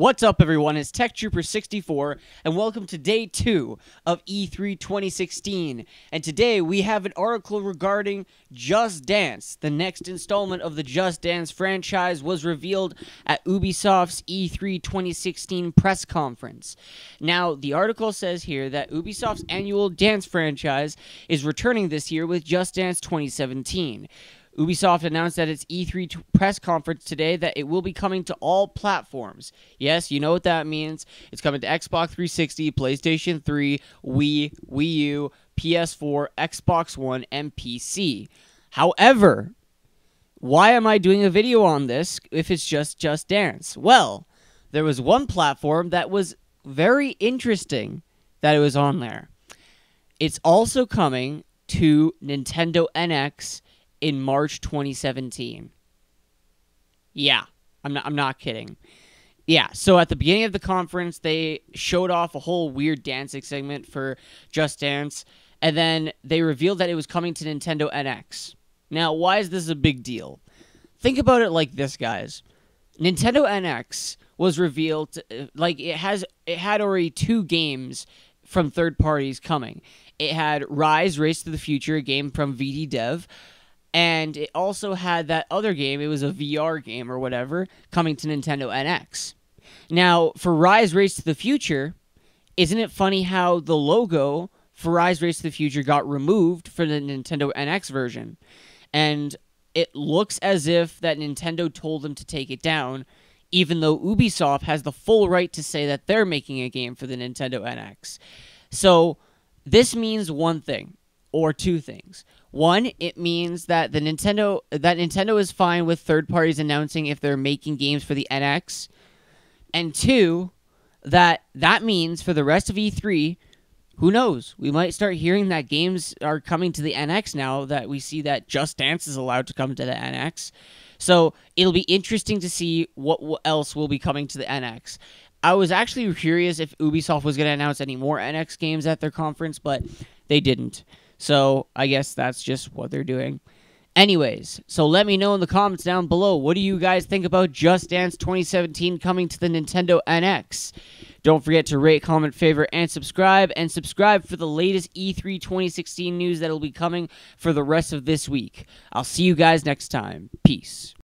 What's up, everyone? It's Tech Trooper 64, and welcome to day two of E3 2016. And today we have an article regarding Just Dance. The next installment of the Just Dance franchise was revealed at Ubisoft's E3 2016 press conference. Now, the article says here that Ubisoft's annual dance franchise is returning this year with Just Dance 2017. Ubisoft announced at its E3 t- press conference today that it will be coming to all platforms. Yes, you know what that means. It's coming to Xbox 360, PlayStation 3, Wii, Wii U, PS4, Xbox One, and PC. However, why am I doing a video on this if it's just Just Dance? Well, there was one platform that was very interesting that it was on there. It's also coming to Nintendo NX in March 2017. Yeah, I'm not I'm not kidding. Yeah, so at the beginning of the conference they showed off a whole weird dancing segment for Just Dance and then they revealed that it was coming to Nintendo NX. Now, why is this a big deal? Think about it like this, guys. Nintendo NX was revealed uh, like it has it had already two games from third parties coming. It had Rise Race to the Future, a game from VD Dev, and it also had that other game. It was a VR game or whatever coming to Nintendo NX. Now, for Rise Race to the Future, isn't it funny how the logo for Rise Race to the Future got removed for the Nintendo NX version? And it looks as if that Nintendo told them to take it down, even though Ubisoft has the full right to say that they're making a game for the Nintendo NX. So, this means one thing or two things. One, it means that the Nintendo that Nintendo is fine with third parties announcing if they're making games for the NX. And two, that that means for the rest of E3, who knows? We might start hearing that games are coming to the NX now that we see that Just Dance is allowed to come to the NX. So it'll be interesting to see what, else will be coming to the NX. I was actually curious if Ubisoft was going to announce any more NX games at their conference, but they didn't. So I guess that's just what they're doing. Anyways, so let me know in the comments down below. What do you guys think about Just Dance 2017 coming to the Nintendo NX? Don't forget to rate, comment, favorite, and subscribe. And subscribe for the latest E3 2016 news that will be coming for the rest of this week. I'll see you guys next time. Peace.